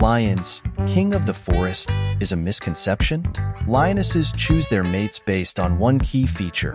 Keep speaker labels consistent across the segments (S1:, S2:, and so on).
S1: Lions, king of the forest, is a misconception? Lionesses choose their mates based on one key feature.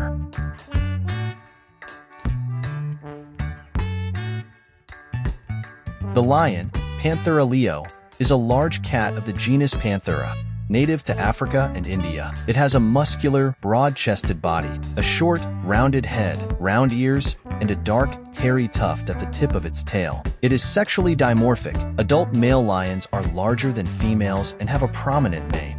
S1: The lion, Panthera leo, is a large cat of the genus Panthera, native to Africa and India. It has a muscular, broad-chested body, a short, rounded head, round ears, and a dark, hairy tuft at the tip of its tail. It is sexually dimorphic. Adult male lions are larger than females and have a prominent mane.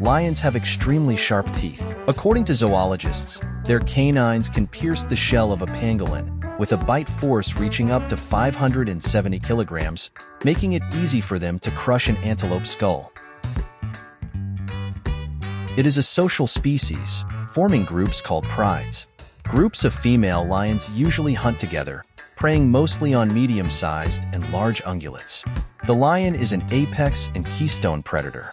S1: Lions have extremely sharp teeth. According to zoologists, their canines can pierce the shell of a pangolin, with a bite force reaching up to 570 kilograms, making it easy for them to crush an antelope skull. It is a social species, forming groups called prides. Groups of female lions usually hunt together, preying mostly on medium-sized and large ungulates. The lion is an apex and keystone predator.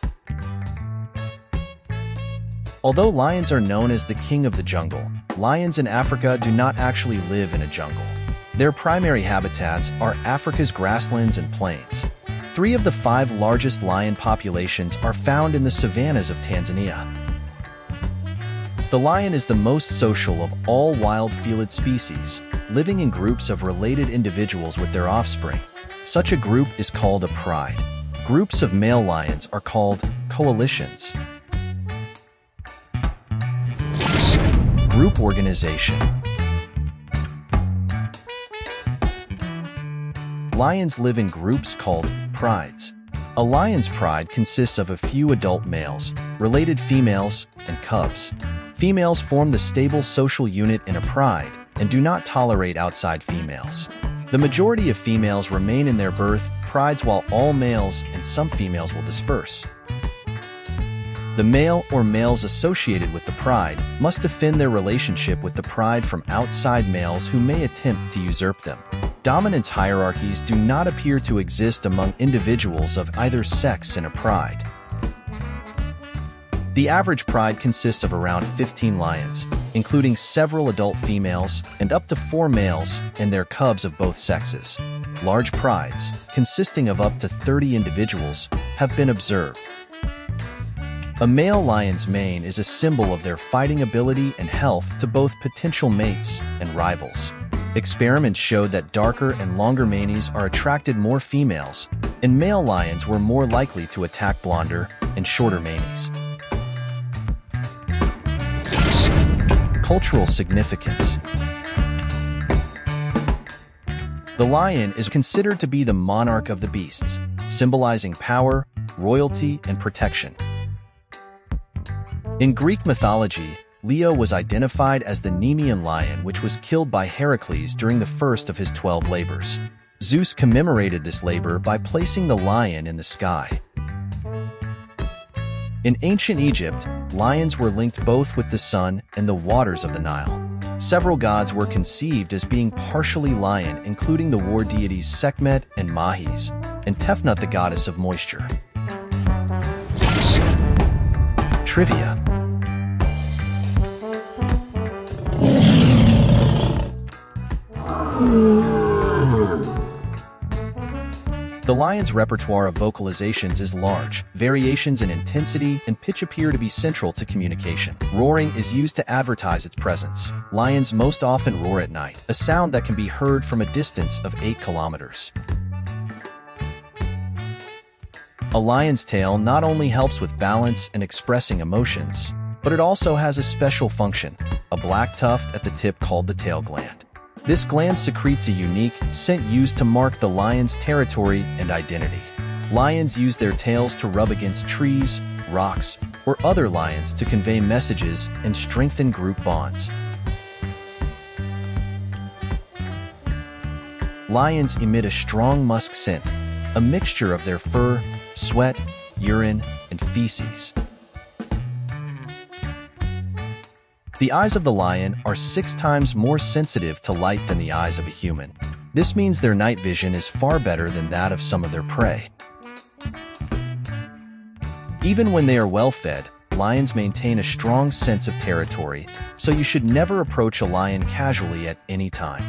S1: Although lions are known as the king of the jungle, lions in Africa do not actually live in a jungle. Their primary habitats are Africa's grasslands and plains. Three of the five largest lion populations are found in the savannas of Tanzania. The lion is the most social of all wild felid species, living in groups of related individuals with their offspring. Such a group is called a pride. Groups of male lions are called coalitions. group organization. Lions live in groups called prides. A lion's pride consists of a few adult males, related females, and cubs. Females form the stable social unit in a pride and do not tolerate outside females. The majority of females remain in their birth prides while all males and some females will disperse. The male or males associated with the pride must defend their relationship with the pride from outside males who may attempt to usurp them. Dominance hierarchies do not appear to exist among individuals of either sex in a pride. The average pride consists of around 15 lions, including several adult females and up to four males and their cubs of both sexes. Large prides, consisting of up to 30 individuals, have been observed. A male lion's mane is a symbol of their fighting ability and health to both potential mates and rivals. Experiments showed that darker and longer manes are attracted more females, and male lions were more likely to attack blonder and shorter manes. Cultural significance The lion is considered to be the monarch of the beasts, symbolizing power, royalty, and protection. In Greek mythology, Leo was identified as the Nemean lion which was killed by Heracles during the first of his twelve labors. Zeus commemorated this labor by placing the lion in the sky. In ancient Egypt, lions were linked both with the sun and the waters of the Nile. Several gods were conceived as being partially lion, including the war deities Sekhmet and Mahes, and Tefnut the goddess of moisture. trivia. The Lion's repertoire of vocalizations is large. Variations in intensity and pitch appear to be central to communication. Roaring is used to advertise its presence. Lions most often roar at night, a sound that can be heard from a distance of 8 kilometers. A lion's tail not only helps with balance and expressing emotions, but it also has a special function, a black tuft at the tip called the tail gland. This gland secretes a unique scent used to mark the lion's territory and identity. Lions use their tails to rub against trees, rocks, or other lions to convey messages and strengthen group bonds. Lions emit a strong musk scent, a mixture of their fur, sweat, urine, and feces. The eyes of the lion are six times more sensitive to light than the eyes of a human. This means their night vision is far better than that of some of their prey. Even when they are well fed, lions maintain a strong sense of territory, so you should never approach a lion casually at any time.